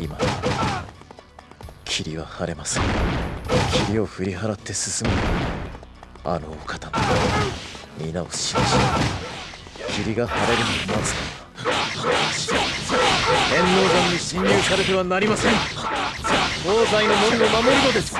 今霧は晴れません霧を振り払って進む。あのお方の皆を信じ霧が晴れるのを待つ天王山に侵入されてはなりません。東西の森を守るのです。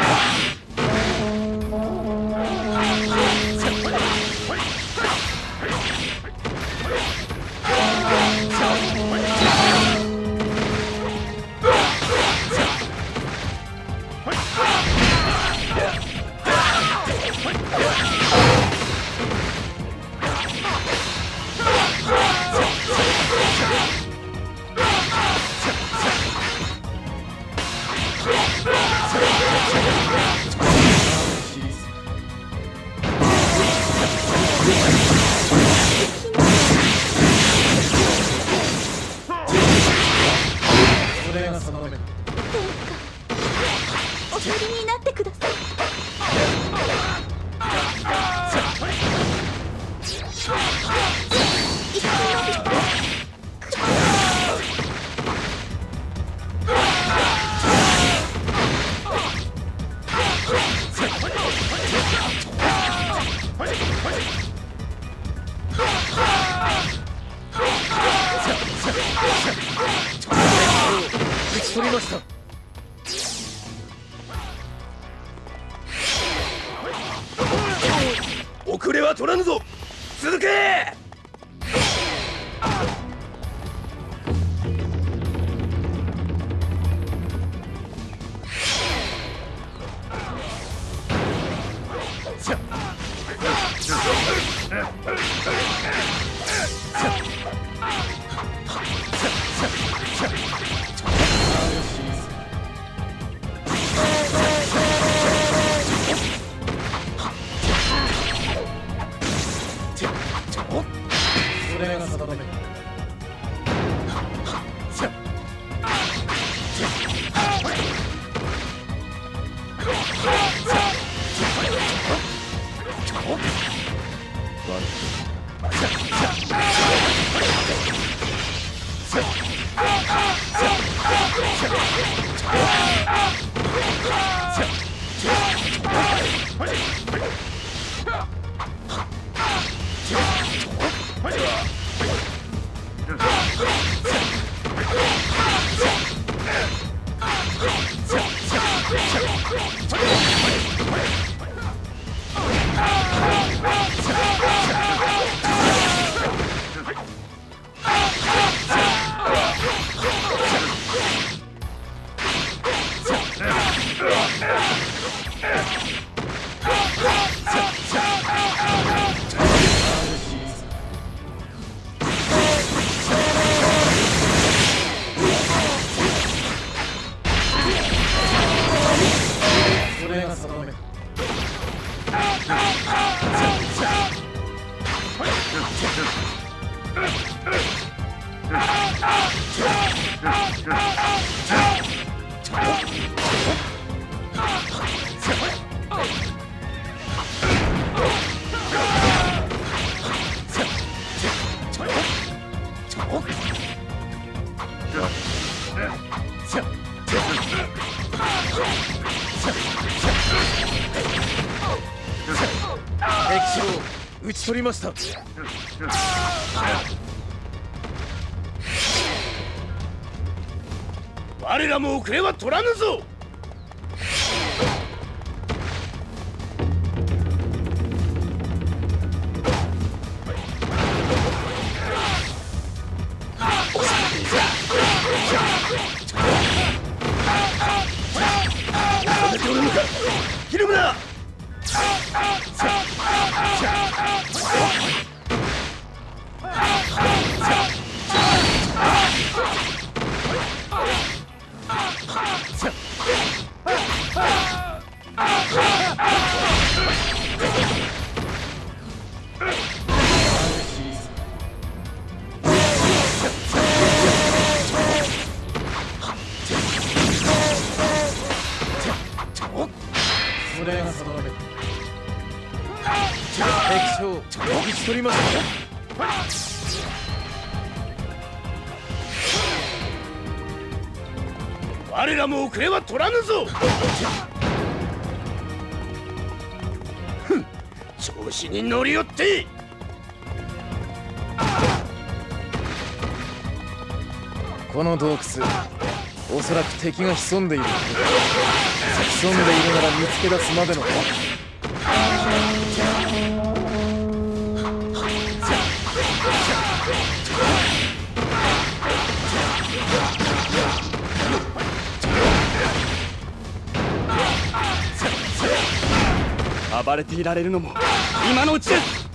遅れは取らぬぞ。続け！Gracias. 取りました。我らも遅れは取らぬぞ。みませんか。我らも遅れは取らぬぞ。調子に乗りおって。この洞窟おそらく敵が潜んでいる。潜んでいるなら見つけ出すまでの暴れていられるのも今のうちです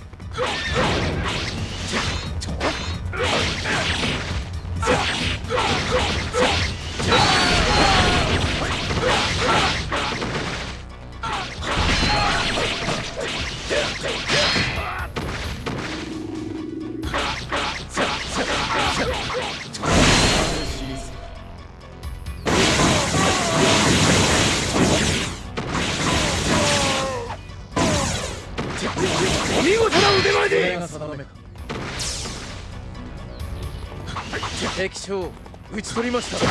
れが定めか敵将討ち取りました。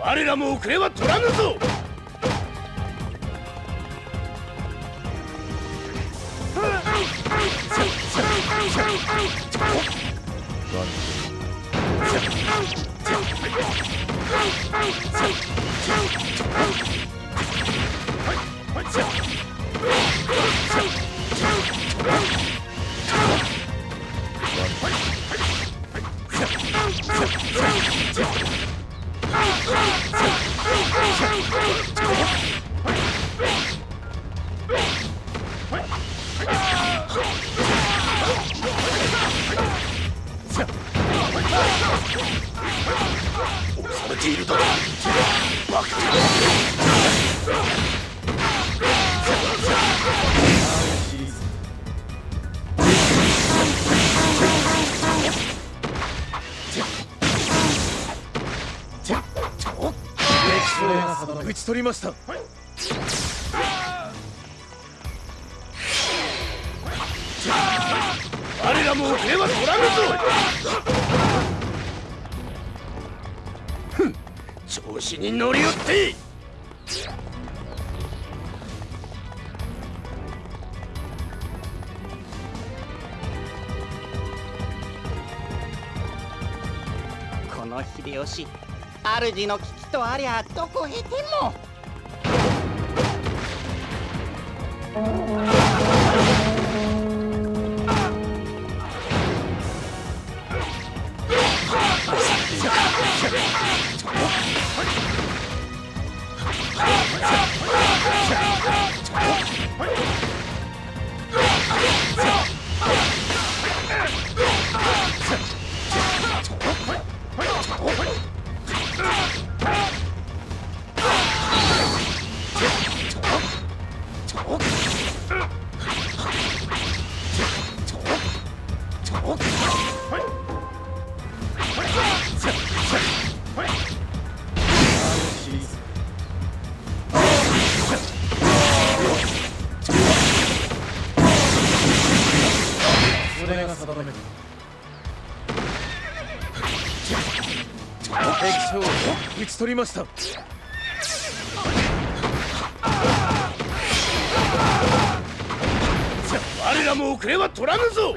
我らも遅れは取らぬぞ。されているだろバカ敵将討ち取りました我らも遅れは取らぬぞ調子に乗りよってこの秀吉主の危機とありゃどこへでも。敵将討ち取りました。我らも遅れは取らぬぞ。